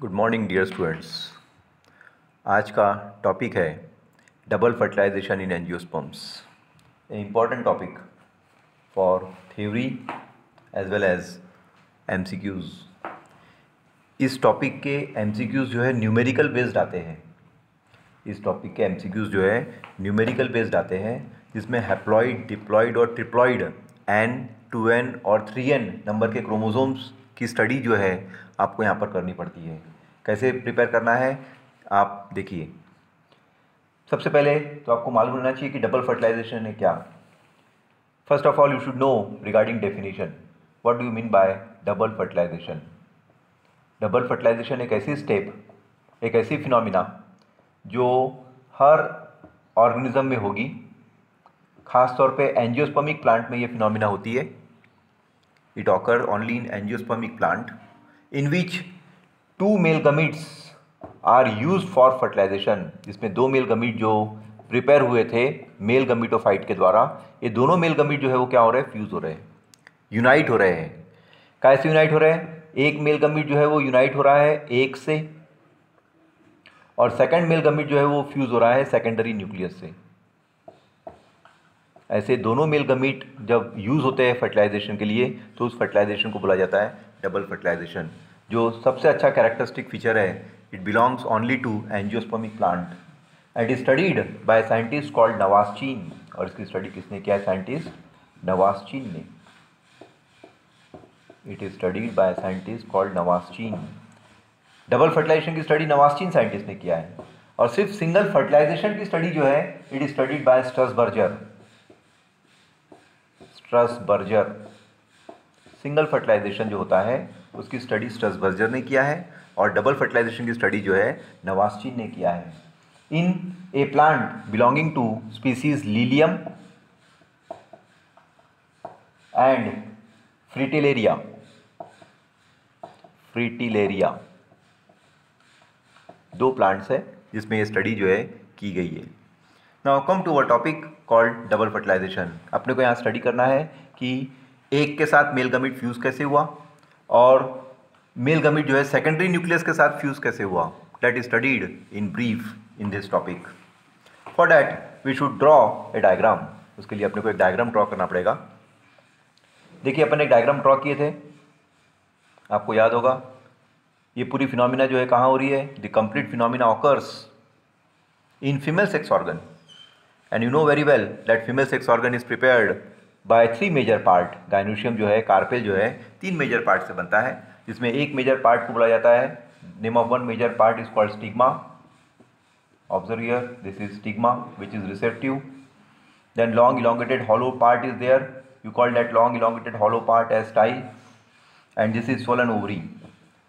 Good morning dear students आज का topic है double fertilisation in angiosperms a important topic for theory as well as MCQs इस topic के MCQs जो है न्यूमेरिकल बेस्ड आते हैं. इस टॉपिक के एमसीक्यूज़ जो है न्यूमेरिकल बेस्ड आते हैं, जिसमें हैप्लॉइड डिप्लॉइड और ट्रिप्लॉइड एन टू एन और थ्री एन नंबर के क्रोमोजोम्स की स्टडी जो है आपको यहाँ पर करनी पड़ती है। कैसे प्रिपेयर करना है? आप देखिए। सबसे पहले तो आपको मालूम होना चाहिए कि डबल फर्टिलाइजेशन है क्या। First of all you should know regarding definition what do you mean by double fertilisation double fertilisation एक ऐसी स्टेप एक ऐसी फिनोमिना जो हर ऑर्गेनिज्म में होगी। खास तौर पे एंजियोस्पर्मिक प्लांट में ये फिनोमिना होती है। It occur only in angiospermic plant. In which two male gametes are use for fertilisation जिसमें दो मेल गमीट जो प्रिपेयर हुए थे मेल गमीटोफाइट के द्वारा, ये दोनों मेल गमीट जो है वो क्या हो रहे हैं? फ्यूज़ हो रहे हैं। यूनाइट हो रहे हैं। कैसे यूनाइट हो रहे हैं? एक मेल गमीट जो है वो यूनाइट हो रहा है एक से, और सेकंड मेल गमीट जो है वो फ्यूज़ हो रहा है सेकेंडरी न्यूक्लियस से। ऐसे दोनों मेल गमीट जब यूज़ होते हैं फर्टिलाइजेशन के लिए तो उस फर्टिलाइजेशन को बोला जाता है। डबल फर्टिलाइजेशन जो सबसे अच्छा कैरेक्टरिस्टिक फीचर है it belongs only to angiospermic plant and is studied by scientist called Nawaschin और इसकी स्टडी किसने किया है? साइंटिस्ट नवासचीन ने। It is studied by scientist called Nawaschin double fertilisation की स्टडी नवासचीन साइंटिस्ट ने किया है। और सिर्फ़ सिंगल फर्टिलाइजेशन की स्टडी जो है it is studied by Strasburger Strasburger single fertilisation जो होता है, उसकी स्टडी स्ट्रस बर्जर ने किया है और डबल फर्टिलाइजेशन की स्टडी जो है नवासचीन ने किया है। In a plant belonging to species Lilium and Fritillaria. Fritillaria. दो प्लांट्स है जिसमें ये स्टडी जो है, की गई है। Now come to a topic called double fertilisation. अपने को यहाँ स्टडी करना है कि एक के साथ मेल गमिट फ्यूज़ कैसे हुआ? और मेल गमिट जो है सेकेंडरी न्यूक्लियस के साथ फ्यूज़ कैसे हुआ? That is studied in brief in this topic for that we should draw a diagram उसके लिए अपने को एक डायग्राम ड्रॉ करना पड़ेगा। देखिए, अपन एक डायग्राम ड्रॉ किए थे। आपको याद होगा, ये पूरी फिनोमिना जो है कहाँ हो रही है? The complete phenomena occurs in female sex organ and you know very well that female sex organ is prepared by three major part gynoecium जो है कार्पेल जो है, तीन मेजर पार्ट से बनता है, जिसमें एक मेजर पार्ट को बोला जाता है। Name of one major part is called stigma observe here this is stigma which is receptive then long elongated hollow part is there you call that long elongated hollow part as tie and this is swollen ovary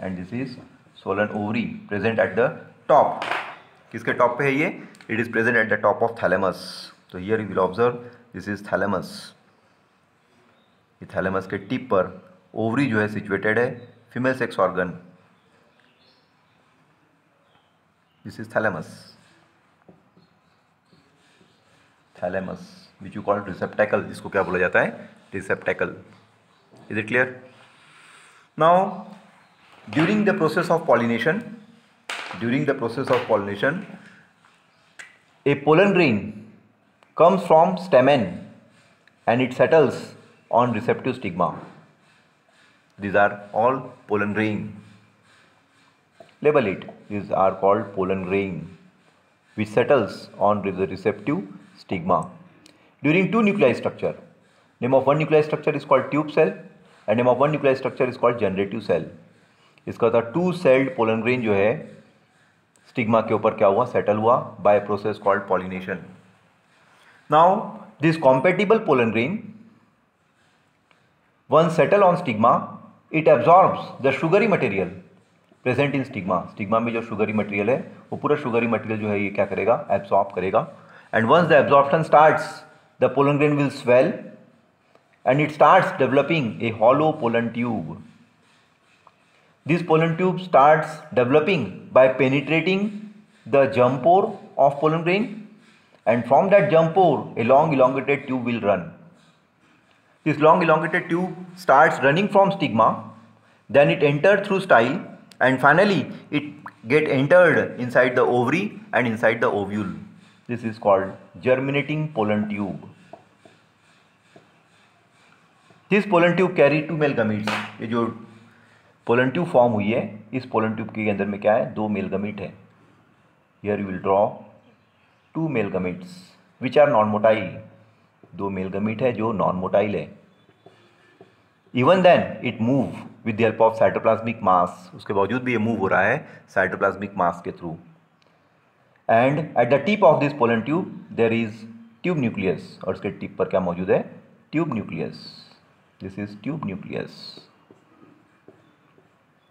and this is swollen ovary present at the top किसके top पे है ये? It is present at the top of thalamus तो here you will observe this is thalamus ये thalamus के tip पर ovary जो है सिचुएटेड है female sex organ this is thalamus thalamus which you call receptacle जिसको क्या बोला जाता है? Receptacle is it clear now during the process of pollination during the process of pollination A pollen grain comes from stamen and it settles on receptive stigma. These are all pollen grain. Label it. These are called pollen grain which settles on the receptive stigma. During two nuclei structure, name of one nuclei structure is called tube cell and name of one nuclei structure is called generative cell. इसका था two celled pollen grain जो है stigma के ऊपर क्या हुआ settle हुआ by process called pollination now this compatible pollen grain one settle on stigma it absorbs the sugary material present in stigma stigma में जो शुगरी मटेरियल है, वो पूरा शुगरी मटेरियल जो है, ये क्या करेगा? एब्जॉर्ब करेगा। And once the absorption starts the pollen grain will swell and it starts developing a hollow pollen tube This pollen tube starts developing by penetrating the germ pore of pollen grain and from that germ pore, a long elongated tube will run. This long elongated tube starts running from stigma then it enters through style and finally it get entered inside the ovary and inside the ovule this is called germinating pollen tube this pollen tube carry two male gametes ये जो pollen tube form हुई है इस pollen tube के अंदर में क्या है दो मेल गमीट है here you will draw two male gametes which are non motile दो मेल गमीट है जो नॉन मोटाइल है। Even then it move with the help of cytoplasmic mass उसके बावजूद भी ये मूव हो रहा है साइटोप्लाज्मिक मास के through and at the tip of this pollen tube there is tube nucleus और उसके टिप पर क्या मौजूद है? Tube nucleus this is tube nucleus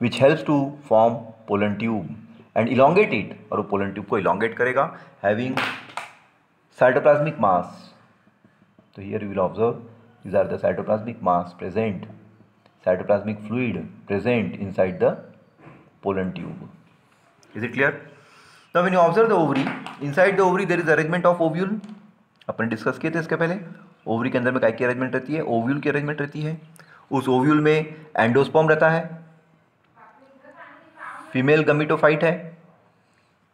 which helps to form pollen tube and elongate it और वो pollen tube को elongate करेगा हैविंग साइटोप्लाज्मिक मास तो here you will observe These are the cytoplasmic mass present, cytoplasmic fluid present inside the pollen tube. Is it clear? Now when you observe the ovary, inside the ovary there is arrangement of ovule. अपन discuss किए थे इसके पहले ovary के अंदर में काय की अरेंजमेंट रहती है ओव्यूल की अरेंजमेंट रहती है उस ओव्यूल में एंडोस्पर्म रहता है फीमेल गमीटोफाइट है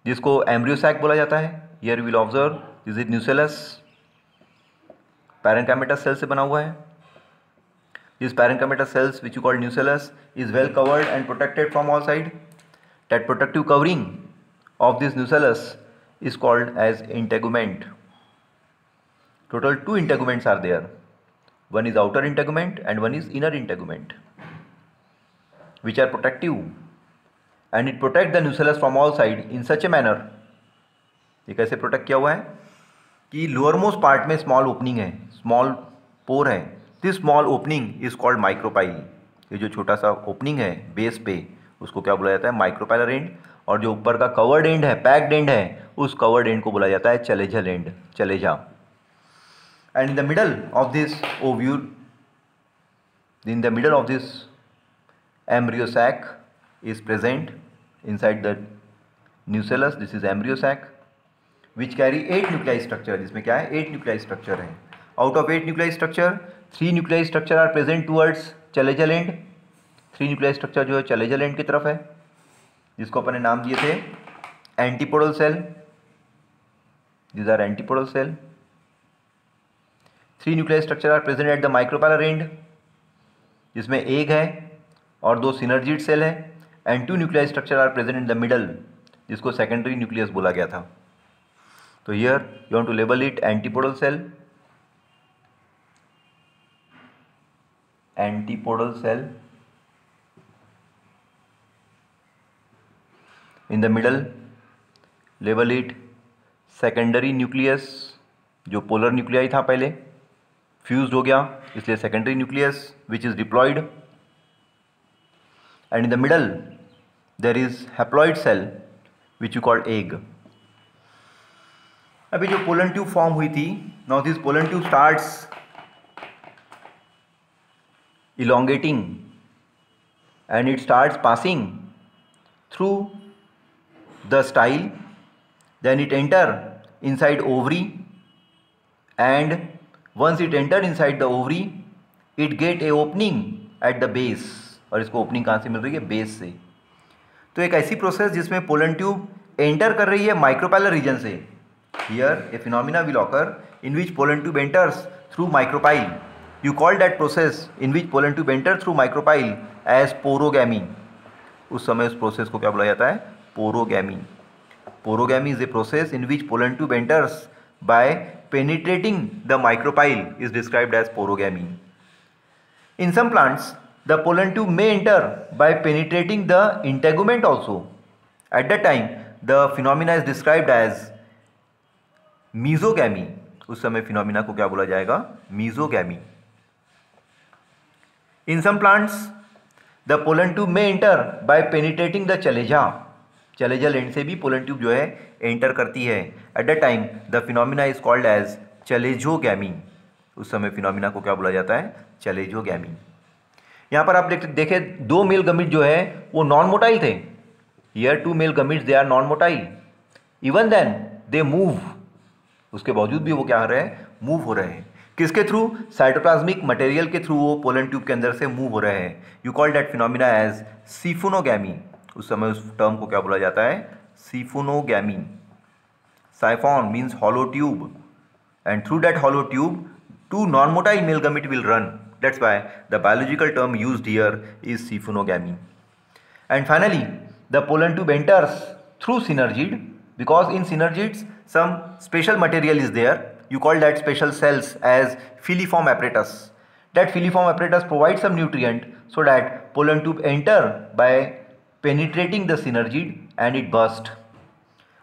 जिसको एम्ब्रियोसैक बोला जाता है here will observe is it nucellus parenchymata cell से बना हुआ है। This parenchymata cells which you called nucellus is well covered and protected from all side that protective covering of this nucellus is called as integument total two integuments are there one is outer integument and one is inner integument which are protective and it protect the nucellus from all side in such a manner ये कैसे protect किया हुआ है? कि lower most part में small opening है small pore है. This small opening is called micropyle ये जो छोटा सा ओपनिंग है बेस पे, उसको क्या बोला जाता है? माइक्रोपाइलर एंड और जो ऊपर का कवर्ड एंड है पैक्ड एंड है, उस कवर्ड एंड को बोला जाता है chalazal end chalaza end in the middle of this ovule in the middle of this embryo sac is present inside the nucellus this is sac which carry eight nuclei structure जिसमें क्या है? Eight nuclei structure है। Out of eight nuclei structure three nuclei structure are present towards chalazal end three nuclei structure जो है chalazal end की तरफ़ है, जिसको अपने नाम दिए थे antipodal cell these are antipodal cell three nuclei structure are present at the micropylar end जिसमें एक है और दो सिनर्जिड सेल है and two nuclei structure are present in the middle जिसको सेकेंडरी न्यूक्लियस बोला गया था। तो here you want to label it antipodal cell antipodal cell in the middle label it secondary nucleus जो पोलर न्यूक्लियाई था पहले fuse हो गया, इसलिए secondary nucleus which is diploid and in the middle there is haploid cell which you called egg अभी जो pollen tube form हुई थी north this pollen tube starts elongating and it starts passing through the style then it enter inside ovary and once it enter inside the ovary it get a opening at the base और इसको opening कहाँ से मिल रही है? Base से। तो एक ऐसी प्रोसेस जिसमें पोलन ट्यूब एंटर कर रही है माइक्रोपैलर रीजन से। Here, a phenomena will occur in which pollen tube enters through micropyle. You call that process in which pollen tube enter through micropyle as porogamy. उस समय उस process को क्या बोला जाता है porogamy porogamy is a process in which pollen tube enters by penetrating the micropyle is described as porogamy. In some plants, the pollen tube may enter by penetrating the integument also. At that time, the phenomena is described as mesogamy उस समय phenomena को क्या बोला जाएगा? Mesogamy in some plants the pollen tube में enter by penetrating the chalaza chalaza land से भी pollen tube जो है एंटर करती है. At the time the phenomena is called as chalazogamy उस समय फिनोमिना को क्या बोला जाता है? चलेजोगैमी यहाँ पर आप देखें दो मेल गमिट जो है, वो नॉन मोटाइल थे. Here two male gametes they are non motile even then they move उसके बावजूद भी वो क्या हो रहे हैं? मूव हो रहे हैं। किसके थ्रू साइटोप्लाज्मिक मटेरियल के थ्रू वो पोलन ट्यूब के अंदर से मूव हो रहे हैं। You call that phenomena as siphonogamy उस समय उस टर्म को क्या बोला जाता है? Siphonogamy siphon means hollow tube and through that hollow tube two non motile male gamete will run that's why the biological term used here is siphonogamy and finally, the pollen tube enters through synergid because in synergids some special material is there you call that special cells as filiform apparatus that filiform apparatus provides some nutrient so that pollen tube enter by penetrating the synergid and it burst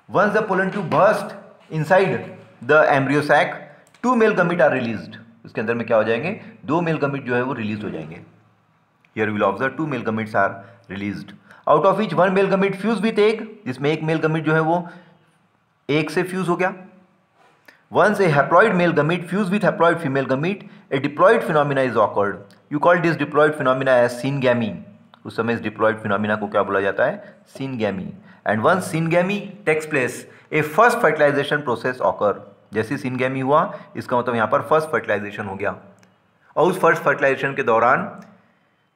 once the pollen tube burst inside the embryo sac two male gametes are released उसके अंदर में क्या हो जाएंगे दो mail gamete जो है वो रिलीज हो जाएंगे here will observe two male gametes are released out of which one male gamete fuse with egg जिसमें एक मेल गमिट जो है वो एक से फ्यूज हो गया। Once a haploid male gamete fuse with haploid female gamete a diploid phenomena is occurred you call this diploid phenomena as syngamy उस समय इस डिप्लॉइड फिनोमिना को क्या बोला जाता है? Syngamy and once syngamy takes place a first fertilization process occur जैसे सिनगैमी हुआ, इसका मतलब यहाँ पर फ़र्स्ट फर्टिलाइजेशन हो गया। और उस फ़र्स्ट फर्टिलाइजेशन के दौरान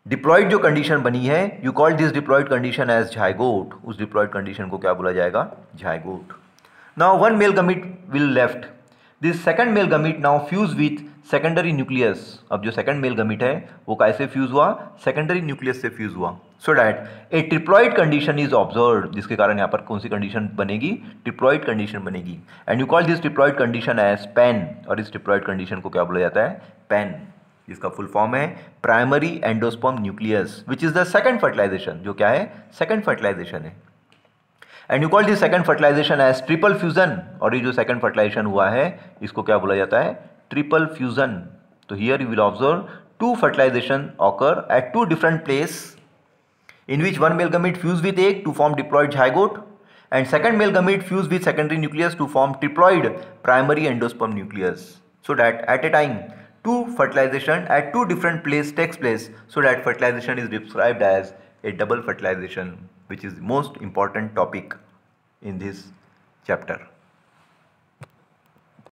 डिप्लॉयड जो कंडीशन बनी है you call this diploid condition as zygote उस डिप्लॉयड कंडीशन को क्या बोला जाएगा? Zygote now one male gamete will left this second male gamete now fuse with secondary nucleus अब जो सेकंड मेल गमिट है, वो कैसे फ्यूज हुआ? सेकेंडरी न्यूक्लियस से फ्यूज हुआ। So that a triploid condition is observe जिसके कारण यहाँ पर कौन सी कंडीशन बनेगी? ट्रिप्लॉइड कंडीशन बनेगी। And you call this triploid condition as PEN और इस ट्रिप्लॉइड कंडीशन को क्या बोला जाता है? पेन जिसका फुल फॉर्म है primary endosperm nucleus which is the second fertilization जो क्या है? सेकंड फर्टिलाइजेशन है। And you call this second fertilization as triple fusion और ये जो सेकंड फर्टिलाइजेशन हुआ है, इसको क्या बोला जाता है? ट्रिपल फ्यूजन तो here you will observe two fertilization occur at two different place in which one male gamete fuse with एक to form diploid zygote and second male gamete fuse with secondary nucleus to form triploid primary endosperm nucleus so that at a time two fertilization at two different place takes place so that fertilization is described as a double fertilization which is the most important topic in this chapter